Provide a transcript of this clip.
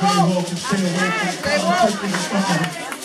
Woke. Stay woke. Yeah,